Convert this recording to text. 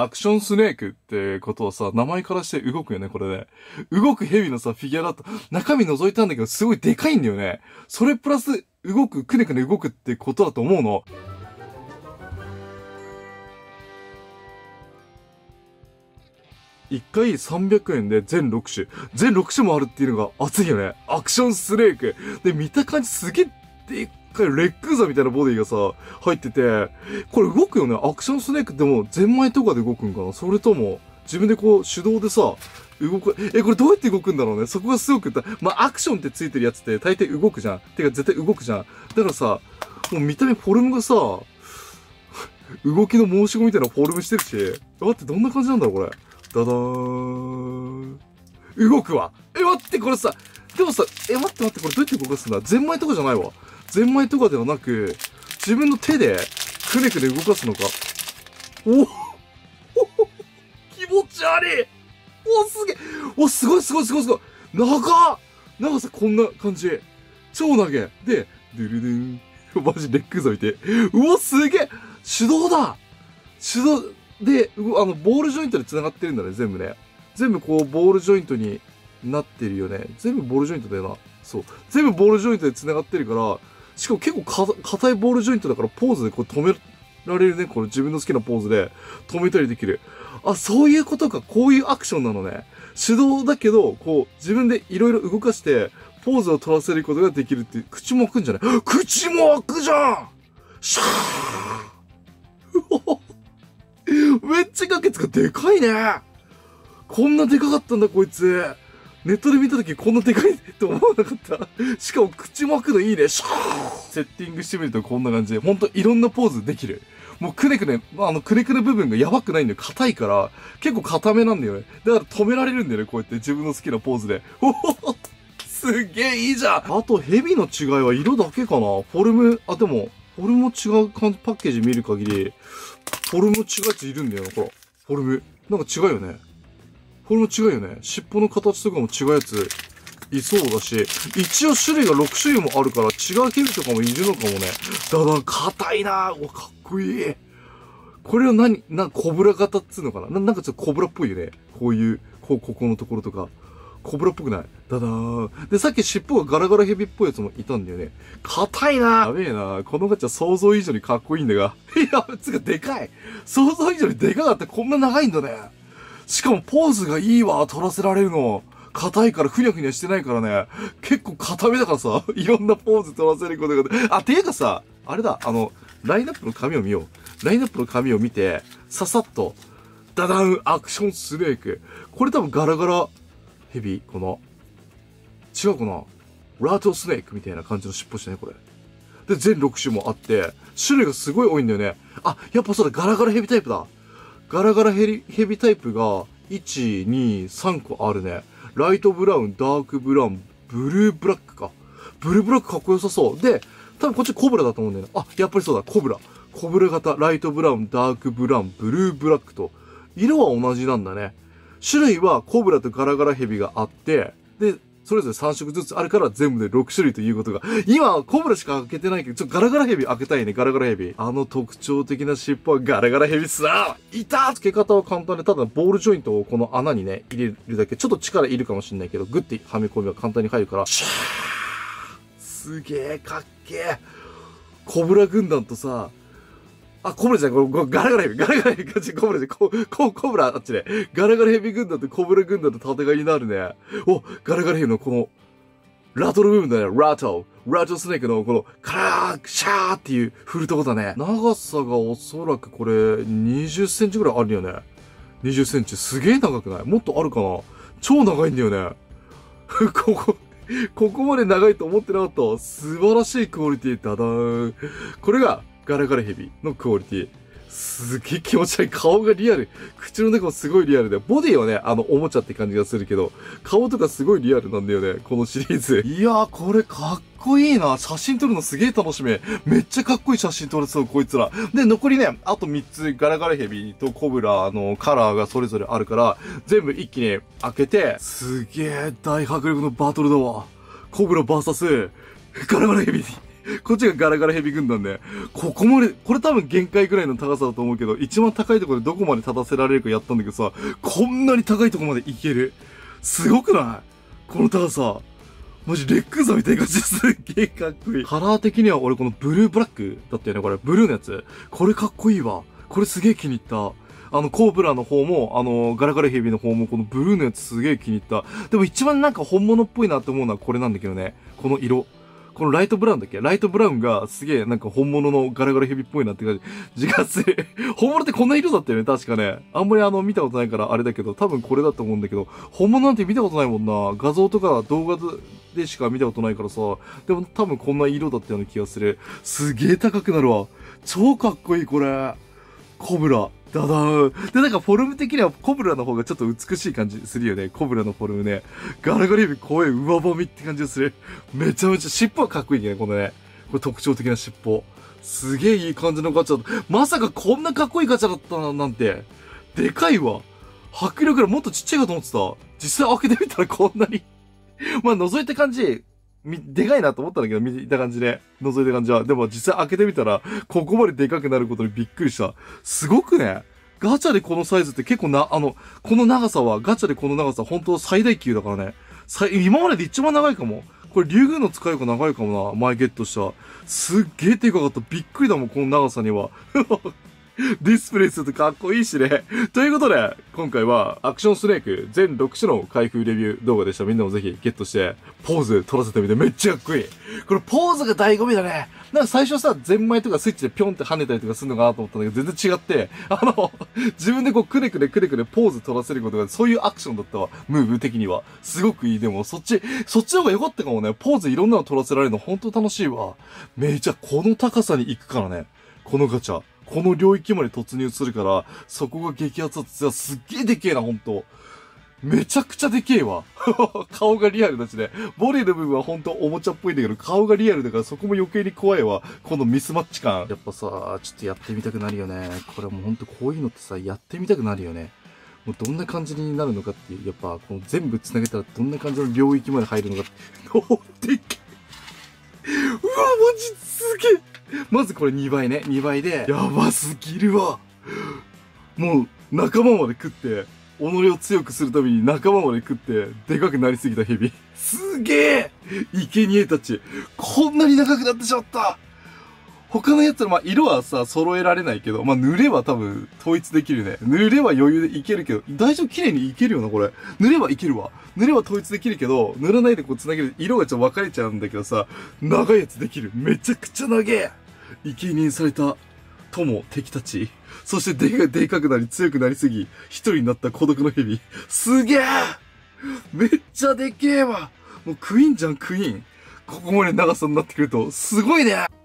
アクションスネークってことはさ、名前からして動くよね、これね。動くヘビのさ、フィギュアだと、中身覗いたんだけど、すごいでかいんだよね。それプラス、動く、くねくね動くってことだと思うの。1回300円で全6種。全6種もあるっていうのが熱いよね。アクションスネーク。で、見た感じすげえでっかいレックーザみたいなボディがさ、入ってて、これ動くよね？アクションスネークってもうゼンマイとかで動くんかな？それとも、自分でこう手動でさ、動く、え、これどうやって動くんだろうね？そこがすごく、まあ、アクションってついてるやつって大抵動くじゃん。てか絶対動くじゃん。だからさ、もう見た目フォルムがさ、動きの申し子みたいなフォルムしてるし、待ってどんな感じなんだろうこれ。ダダーン。動くわ。え、待って、これさ、でもさ、え、待って待って、これどうやって動かすんだ？ゼンマイとかじゃないわ。ゼンマイとかではなく、自分の手で、くねくね動かすのか？おお気持ち悪いおすげえお、すごいすごいすごいすごい長っ長さこんな感じ。超長い。で、ドゥルルン。マジレックーザ見て。うわ、すげえ手動だ手動、で、あの、ボールジョイントで繋がってるんだね、全部ね。全部こう、ボールジョイントになってるよね。全部ボールジョイントだよな。そう。全部ボールジョイントで繋がってるから、しかも結構硬いボールジョイントだから、ポーズでこう止められるね。これ自分の好きなポーズで止めたりできる。あ、そういうことか。こういうアクションなのね。手動だけど、こう、自分でいろいろ動かして、ポーズを取らせることができるって、口も開くんじゃない？口も開くじゃんシャー めっちゃかけつかでかいねこんなでかかったんだこいつ。ネットで見た時こんなでかいと思わなかった。しかも口も開くのいいね。シャーセッティングしてみるとこんな感じで、ほんといろんなポーズできる。もうくねくね、あのくねくね部分がやばくないんだよ。硬いから、結構硬めなんだよね。だから止められるんだよね、こうやって自分の好きなポーズで。おほすげえいいじゃんあとヘビの違いは色だけかなフォルム、あ、でも、フォルム違う感じ、パッケージ見る限り、フォルム違うやついるんだよな、ほら。フォルム。なんか違うよね。フォルム違うよね。尻尾の形とかも違うやつ、いそうだし、一応種類が6種類もあるから、違うヘビとかもいるのかもね。だから、硬いなぁ。お、かっこいい。これは何、な、コブラ型っつうのかな？ななんかちょっとコブラっぽいよね。こういう、こう、ここのところとか。コブラっぽくない？だだー。で、さっき尻尾がガラガラヘビっぽいやつもいたんだよね。硬いなやべえなこのガチャ想像以上にかっこいいんだが。いや、つかでかい想像以上にでかかったこんな長いんだね。しかもポーズがいいわ、取らせられるの。硬いからふにゃふにゃしてないからね。結構硬めだからさ、いろんなポーズ取らせることが、あ、ていうかさ、あれだ、あの、ラインナップの紙を見よう。ラインナップの紙を見て、ささっと、ダダンアクションスネーク。これ多分ガラガラヘビ？この、違うかな？ラートスネークみたいな感じの尻尾してね、これ。で、全6種もあって、種類がすごい多いんだよね。あ、やっぱそうだ、ガラガラヘビタイプだ。ガラガラヘビヘビタイプが、1、2、3個あるね。ライトブラウン、ダークブラウン、ブルーブラックか。ブルーブラックかっこよさそう。で、多分こっちコブラだと思うんだよね。あ、やっぱりそうだ、コブラ。コブラ型、ライトブラウン、ダークブラウン、ブルーブラックと。色は同じなんだね。種類はコブラとガラガラヘビがあって、で、それぞれ3色ずつあるから全部で6種類ということが。今、コブラしか開けてないけど、ちょっとガラガラヘビ開けたいね、ガラガラヘビ。あの特徴的な尻尾はガラガラヘビっすないた付け方は簡単で、ただボールジョイントをこの穴にね、入れるだけ。ちょっと力いるかもしれないけど、グッてはめ込みは簡単に入るから、シャーすげえかっけえ。コブラ軍団とさ、あ、コブラじゃん、これ、ガラガラヘビ、ガラガラヘビ、ガチコブラじゃん、コ、コ、コブラ、あっちね。ガラガラヘビ軍団とコブラ軍団と戦いになるね。お、ガラガラヘビのこの、ラトの部分だね、ラトル。ラトルスネークのこの、カラー、シャーっていう振るとこだね。長さがおそらくこれ、20センチぐらいあるよね。20センチ。すげえ長くない？もっとあるかな？超長いんだよね。ここ、ここまで長いと思ってなかった。素晴らしいクオリティ、ダダーン。これが、ガラガラヘビのクオリティ。すげえ気持ち悪い。顔がリアル。口の中もすごいリアルで。ボディはね、あの、おもちゃって感じがするけど、顔とかすごいリアルなんだよね。このシリーズ。いやー、これかっこいいな。写真撮るのすげえ楽しみ。めっちゃかっこいい写真撮れそう、こいつら。で、残りね、あと3つ、ガラガラヘビとコブラのカラーがそれぞれあるから、全部一気に開けて、すげえ大迫力のバトルだわ。コブラバーサス、ガラガラヘビ。こっちがガラガラヘビ軍団で、ここまで、これ多分限界ぐらいの高さだと思うけど、一番高いところでどこまで立たせられるかやったんだけどさ、こんなに高いとこまで行ける。すごくない？この高さ。マジ、レックザみたいな感じですっげえかっこいい。カラー的には俺このブルーブラックだったよね、これ。ブルーのやつ。これかっこいいわ。これすげえ気に入った。あの、コーブラの方も、あの、ガラガラヘビの方も、このブルーのやつすげえ気に入った。でも一番なんか本物っぽいなって思うのはこれなんだけどね。この色。このライトブラウンだっけ？ライトブラウンがすげえなんか本物のガラガラヘビっぽいなって感じ自家製。本物ってこんな色だったよね、確かね。あんまりあの見たことないからあれだけど、多分これだと思うんだけど、本物なんて見たことないもんな。画像とか動画でしか見たことないからさ。でも多分こんな色だったような気がする。すげえ高くなるわ。超かっこいい、これ。コブラ。ダダーン。で、なんかフォルム的にはコブラの方がちょっと美しい感じするよね。コブラのフォルムね。ガラガラ指怖い上ばみって感じがする。めちゃめちゃ、尻尾はかっこいいね、このね。これ特徴的な尻尾。すげえいい感じのガチャだ。まさかこんなかっこいいガチャだったなんて。でかいわ。迫力がもっとちっちゃいかと思ってた。実際開けてみたらこんなにまあ覗いた感じ、でかいなと思ったんだけど、見た感じで、覗いた感じは。でも実際開けてみたら、ここまででかくなることにびっくりした。すごくね。ガチャでこのサイズって結構な、あの、この長さは、ガチャでこの長さ本当最大級だからね。今までで一番長いかも。これ、竜宮の使い方長いかもな。前ゲットした。すっげえでかかった。びっくりだもん、この長さには。ディスプレイするとかっこいいしね。ということで、今回はアクションスネーク全6種の開封レビュー動画でした。みんなもぜひゲットして、ポーズ撮らせてみてめっちゃかっこいい。これポーズが醍醐味だね。なんか最初さ、ゼンマイとかスイッチでピョンって跳ねたりとかするのかなと思ったんだけど、全然違って、あの、自分でこうくねくねくねくねポーズ撮らせることが、そういうアクションだったわ。ムーブ的には。すごくいい。でも、そっち、そっちの方が良かったかもね。ポーズいろんなの撮らせられるの本当楽しいわ。めちゃこの高さに行くからね。このガチャ。この領域まで突入するから、そこが激アツだすっげえでけえな、ほんと。めちゃくちゃでけえわ。顔がリアルだしね。ボディの部分はほんとおもちゃっぽいんだけど、顔がリアルだからそこも余計に怖いわ。このミスマッチ感。やっぱさ、ちょっとやってみたくなるよね。これもうほんとこういうのってさ、やってみたくなるよね。もうどんな感じになるのかっていう、やっぱこの全部繋げたらどんな感じの領域まで入るのかって。マジすげえまずこれ2倍ね。2倍で、やばすぎるわ。もう、仲間まで食って、己を強くするために仲間まで食って、でかくなりすぎたヘビ。すげえ生贄たち。こんなに長くなってしまった他のやつら、まあ、色はさ、揃えられないけど、まあ、濡れは多分、統一できるね。濡れは余裕でいけるけど、大丈夫綺麗にいけるよな、これ。濡れはいけるわ。濡れは統一できるけど、塗らないでこう繋げる。色がちょっと分かれちゃうんだけどさ、長いやつできる。めちゃくちゃ長え生贄された友、敵たち。そしてでか、でかくなり強くなりすぎ、一人になった孤独の蛇。すげえめっちゃでけえわもうクイーンじゃん、クイーン。ここまで長さになってくると、すごいね